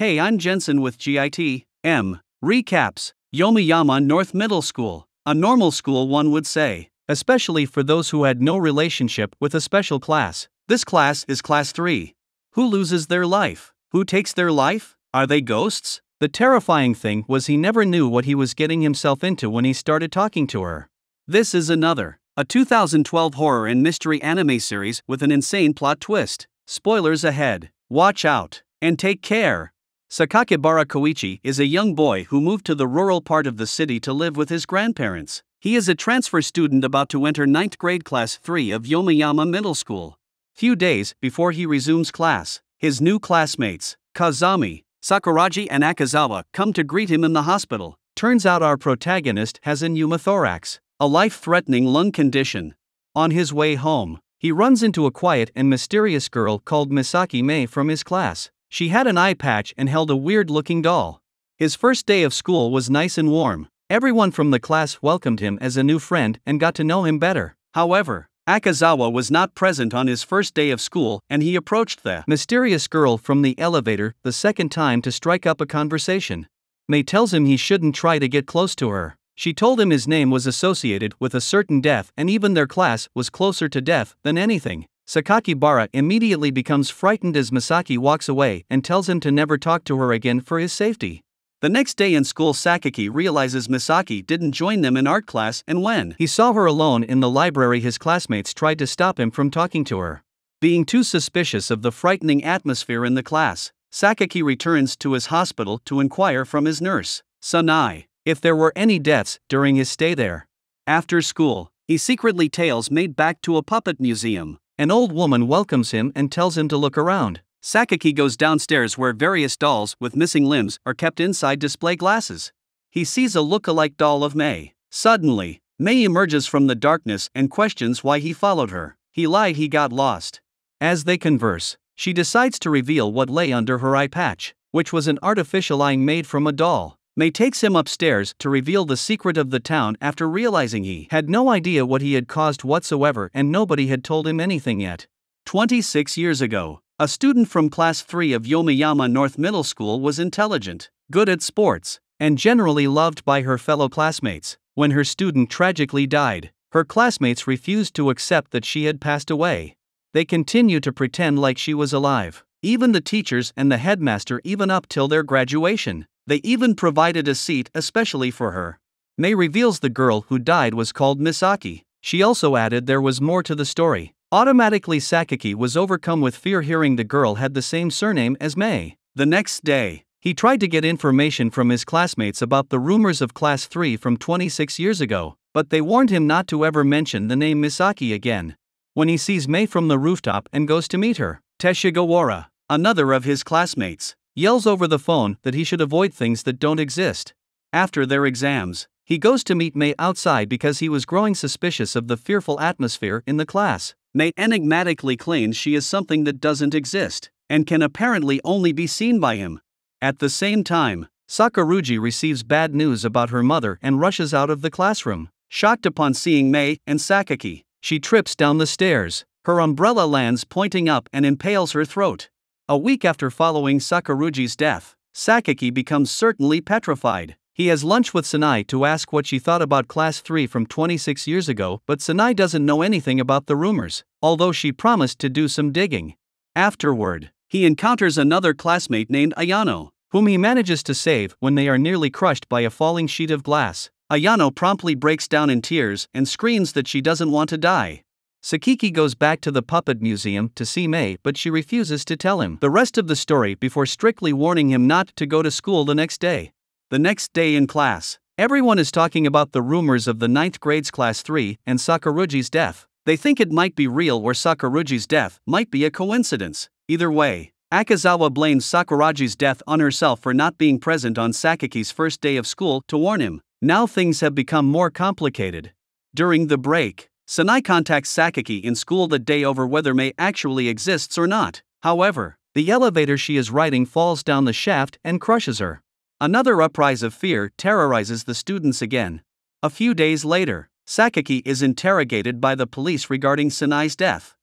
Hey, I'm Jensen with GIT. M. Recaps Yomiyama North Middle School, a normal school, one would say, especially for those who had no relationship with a special class. This class is Class 3. Who loses their life? Who takes their life? Are they ghosts? The terrifying thing was he never knew what he was getting himself into when he started talking to her. This is another, a 2012 horror and mystery anime series with an insane plot twist. Spoilers ahead. Watch out and take care. Sakakibara Koichi is a young boy who moved to the rural part of the city to live with his grandparents. He is a transfer student about to enter 9th grade class 3 of Yomiyama Middle School. Few days before he resumes class, his new classmates, Kazami, Sakuragi, and Akazawa, come to greet him in the hospital. Turns out our protagonist has a pneumothorax, a life threatening lung condition. On his way home, he runs into a quiet and mysterious girl called Misaki Mei from his class. She had an eye patch and held a weird looking doll. His first day of school was nice and warm. Everyone from the class welcomed him as a new friend and got to know him better. However, Akazawa was not present on his first day of school and he approached the mysterious girl from the elevator the second time to strike up a conversation. Mei tells him he shouldn't try to get close to her. She told him his name was associated with a certain death and even their class was closer to death than anything. Sakakibara immediately becomes frightened as Misaki walks away and tells him to never talk to her again for his safety. The next day in school, Sakaki realizes Misaki didn't join them in art class, and when he saw her alone in the library, his classmates tried to stop him from talking to her. Being too suspicious of the frightening atmosphere in the class, Sakaki returns to his hospital to inquire from his nurse, Sanae, if there were any deaths during his stay there. After school, he secretly tails Mei back to a puppet museum. An old woman welcomes him and tells him to look around. Sakaki goes downstairs where various dolls with missing limbs are kept inside display glasses. He sees a look-alike doll of Mei. Suddenly, Mei emerges from the darkness and questions why he followed her. He lied he got lost. As they converse, she decides to reveal what lay under her eye patch, which was an artificial eye made from a doll. Mei takes him upstairs to reveal the secret of the town after realizing he had no idea what he had caused whatsoever and nobody had told him anything yet. 26 years ago, a student from class 3 of Yomiyama North Middle School was intelligent, good at sports, and generally loved by her fellow classmates. When her student tragically died, her classmates refused to accept that she had passed away. They continued to pretend like she was alive. Even the teachers and the headmaster, even up till their graduation. They even provided a seat especially for her. Mei reveals the girl who died was called Misaki. She also added there was more to the story. Automatically, Sakaki was overcome with fear hearing the girl had the same surname as Mei. The next day, he tried to get information from his classmates about the rumors of Class 3 from 26 years ago, but they warned him not to ever mention the name Misaki again. When he sees Mei from the rooftop and goes to meet her, Teshigawara, another of his classmates, yells over the phone that he should avoid things that don't exist. After their exams, he goes to meet Mei outside because he was growing suspicious of the fearful atmosphere in the class. Mei enigmatically claims she is something that doesn't exist, and can apparently only be seen by him. At the same time, Sakuragi receives bad news about her mother and rushes out of the classroom. Shocked upon seeing Mei and Sakaki, she trips down the stairs. Her umbrella lands pointing up and impales her throat. A week after following Sakuragi's death, Sakaki becomes certainly petrified. He has lunch with Sanae to ask what she thought about Class 3 from 26 years ago, but Sanae doesn't know anything about the rumors, although she promised to do some digging. Afterward, he encounters another classmate named Ayano, whom he manages to save when they are nearly crushed by a falling sheet of glass. Ayano promptly breaks down in tears and screams that she doesn't want to die. Sakaki goes back to the puppet museum to see Mei, but she refuses to tell him the rest of the story before strictly warning him not to go to school the next day. The next day in class, everyone is talking about the rumors of the ninth grade's class 3 and Sakuragi's death. They think it might be real or Sakuragi's death might be a coincidence. Either way, Akazawa blames Sakuragi's death on herself for not being present on Sakaki's first day of school to warn him. Now things have become more complicated. During the break, Sanae contacts Sakaki in school the day over whether Mei actually exists or not. However, the elevator she is riding falls down the shaft and crushes her. Another uprise of fear terrorizes the students again. A few days later, Sakaki is interrogated by the police regarding Sanae's death.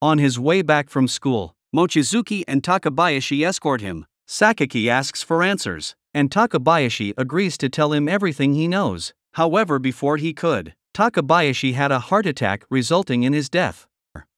On his way back from school, Mochizuki and Takabayashi escort him. Sakaki asks for answers, and Takabayashi agrees to tell him everything he knows. However, before he could, Takabayashi had a heart attack resulting in his death.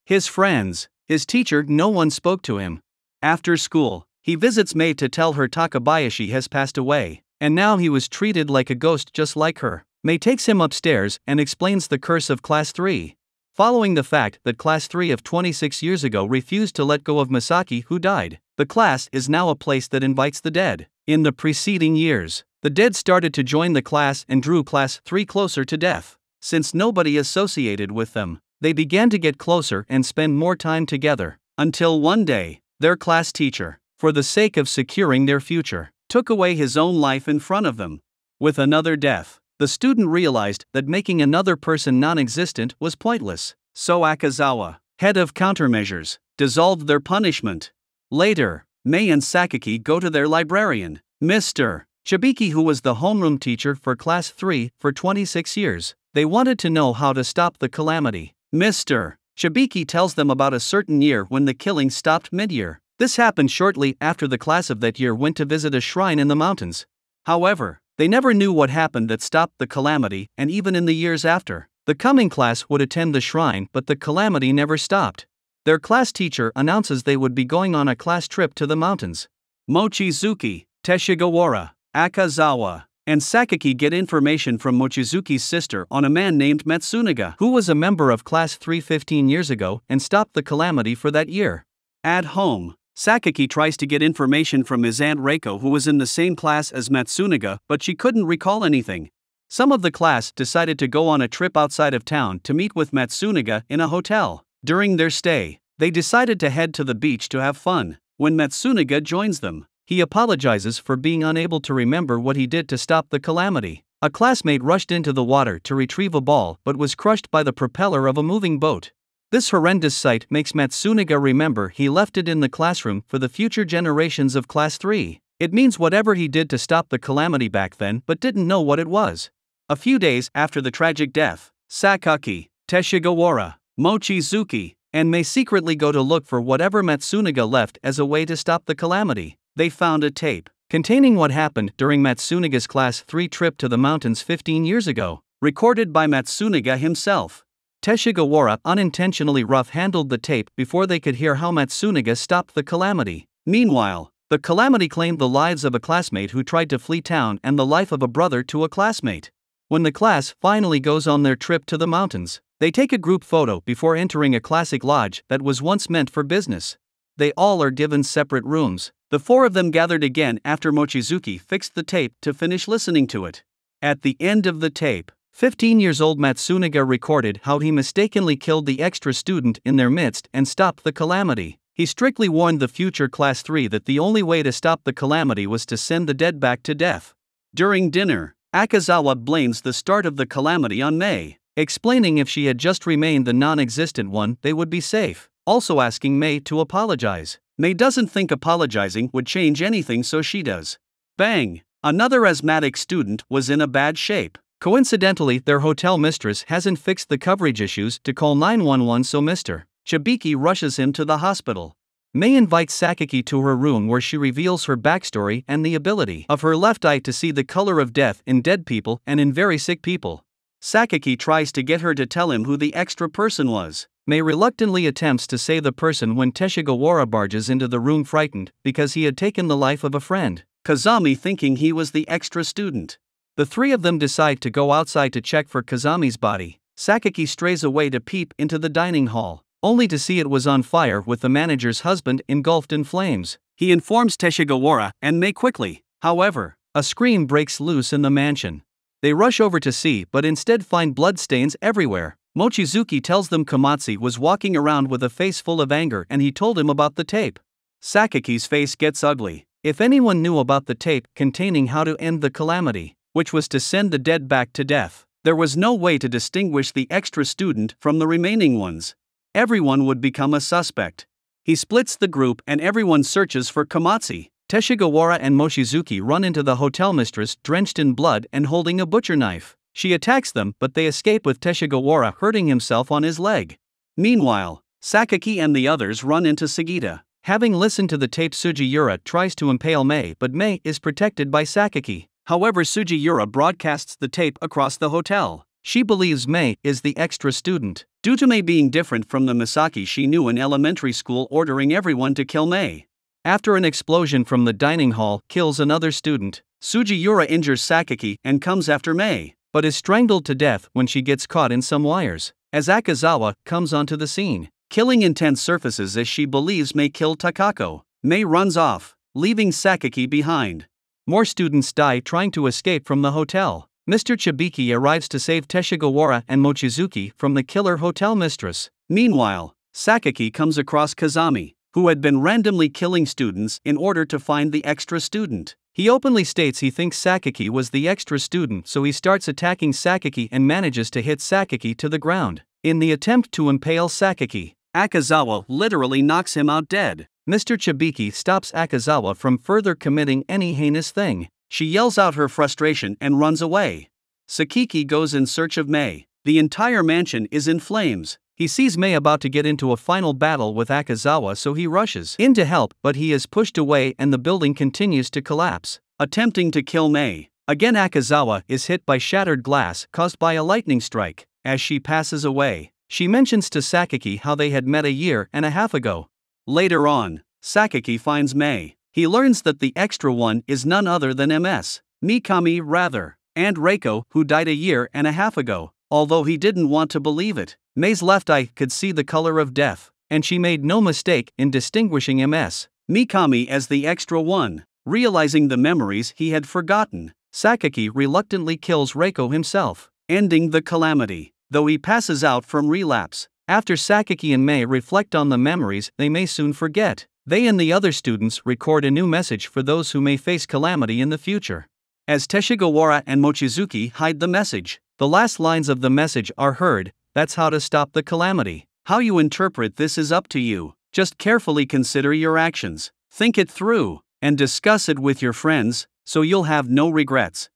His friends, his teacher, no one spoke to him. After school, he visits Mei to tell her Takabayashi has passed away, and now he was treated like a ghost just like her. Mei takes him upstairs and explains the curse of Class 3. Following the fact that Class 3 of 26 years ago refused to let go of Misaki, who died, the class is now a place that invites the dead. In the preceding years, the dead started to join the class and drew Class 3 closer to death. Since nobody associated with them, they began to get closer and spend more time together. Until one day, their class teacher, for the sake of securing their future, took away his own life in front of them. With another death, the student realized that making another person non existent was pointless. So Akazawa, head of countermeasures, dissolved their punishment. Later, Mei and Sakaki go to their librarian, Mr. Chibiki, who was the homeroom teacher for Class 3 for 26 years. They wanted to know how to stop the calamity. Mr. Chibiki tells them about a certain year when the killing stopped mid year. This happened shortly after the class of that year went to visit a shrine in the mountains. However, they never knew what happened that stopped the calamity, and even in the years after, the coming class would attend the shrine, but the calamity never stopped. Their class teacher announces they would be going on a class trip to the mountains. Mochizuki, Teshigawara, Akazawa, and Sakaki get information from Mochizuki's sister on a man named Matsunaga who was a member of Class 3 15 years ago and stopped the calamity for that year. At home, Sakaki tries to get information from his aunt Reiko, who was in the same class as Matsunaga, but she couldn't recall anything. Some of the class decided to go on a trip outside of town to meet with Matsunaga in a hotel. During their stay, they decided to head to the beach to have fun. When Matsunaga joins them, he apologizes for being unable to remember what he did to stop the calamity. A classmate rushed into the water to retrieve a ball but was crushed by the propeller of a moving boat. This horrendous sight makes Matsunaga remember he left it in the classroom for the future generations of Class 3. It means whatever he did to stop the calamity back then but didn't know what it was. A few days after the tragic death, Sakaki, Teshigawara, Mochizuki, and Mei secretly go to look for whatever Matsunaga left as a way to stop the calamity. They found a tape containing what happened during Matsunaga's Class 3 trip to the mountains 15 years ago, recorded by Matsunaga himself. Teshigawara unintentionally rough handled the tape before they could hear how Matsunaga stopped the calamity. Meanwhile, the calamity claimed the lives of a classmate who tried to flee town and the life of a brother to a classmate. When the class finally goes on their trip to the mountains, they take a group photo before entering a classic lodge that was once meant for business. They all are given separate rooms. The four of them gathered again after Mochizuki fixed the tape to finish listening to it. At the end of the tape, 15 years old Matsunaga recorded how he mistakenly killed the extra student in their midst and stopped the calamity. He strictly warned the future Class 3 that the only way to stop the calamity was to send the dead back to death. During dinner, Akazawa blames the start of the calamity on Mei, explaining if she had just remained the non existent one, they would be safe, also asking Mei to apologize. Mei doesn't think apologizing would change anything, so she does. Bang! Another asthmatic student was in a bad shape. Coincidentally, their hotel mistress hasn't fixed the coverage issues to call 911, so Mr. Chibiki rushes him to the hospital. Mei invites Sakaki to her room where she reveals her backstory and the ability of her left eye to see the color of death in dead people and in very sick people. Sakaki tries to get her to tell him who the extra person was. Mei reluctantly attempts to save the person when Teshigawara barges into the room frightened because he had taken the life of a friend. Kazami thinking he was the extra student. The three of them decide to go outside to check for Kazami's body. Sakaki strays away to peep into the dining hall, only to see it was on fire with the manager's husband engulfed in flames. He informs Teshigawara and Mei quickly. However, a scream breaks loose in the mansion. They rush over to see but instead find bloodstains everywhere. Mochizuki tells them Komatsu was walking around with a face full of anger and he told him about the tape. Sakaki's face gets ugly. If anyone knew about the tape containing how to end the calamity, which was to send the dead back to death. There was no way to distinguish the extra student from the remaining ones. Everyone would become a suspect. He splits the group and everyone searches for Komatsu. Teshigawara and Mochizuki run into the hotel mistress drenched in blood and holding a butcher knife. She attacks them, but they escape with Teshigawara hurting himself on his leg. Meanwhile, Sakaki and the others run into Sugiura. Having listened to the tape, Sugiura tries to impale Mei, but Mei is protected by Sakaki. However, Sugiura broadcasts the tape across the hotel. She believes Mei is the extra student. Due to Mei being different from the Misaki she knew in elementary school, ordering everyone to kill Mei. After an explosion from the dining hall kills another student, Sugiura injures Sakaki and comes after Mei, but is strangled to death when she gets caught in some wires. As Akazawa comes onto the scene, killing intense surfaces as she believes Mei kill Takako. Mei runs off, leaving Sakaki behind. More students die trying to escape from the hotel. Mr. Chibiki arrives to save Teshigawara and Mochizuki from the killer hotel mistress. Meanwhile, Sakaki comes across Kazami, who had been randomly killing students in order to find the extra student. He openly states he thinks Sakaki was the extra student, so he starts attacking Sakaki and manages to hit Sakaki to the ground. In the attempt to impale Sakaki, Akazawa literally knocks him out dead. Mr. Chibiki stops Akazawa from further committing any heinous thing. She yells out her frustration and runs away. Sakaki goes in search of Mei. The entire mansion is in flames. He sees Mei about to get into a final battle with Akazawa, so he rushes in to help, but he is pushed away and the building continues to collapse. Attempting to kill Mei. Again, Akazawa is hit by shattered glass caused by a lightning strike. As she passes away, she mentions to Sakaki how they had met a year and a half ago. Later on, Sakaki finds Mei. He learns that the extra one is none other than MS, Mikami rather, and Reiko, who died a year and a half ago. Although he didn't want to believe it, Mei's left eye could see the color of death, and she made no mistake in distinguishing MS, Mikami as the extra one. Realizing the memories he had forgotten, Sakaki reluctantly kills Reiko himself, ending the calamity, though he passes out from relapse. After Sakaki and Mei reflect on the memories they may soon forget, they and the other students record a new message for those who may face calamity in the future. As Teshigawara and Mochizuki hide the message, the last lines of the message are heard that's how to stop the calamity. How you interpret this is up to you. Just carefully consider your actions, think it through, and discuss it with your friends so you'll have no regrets.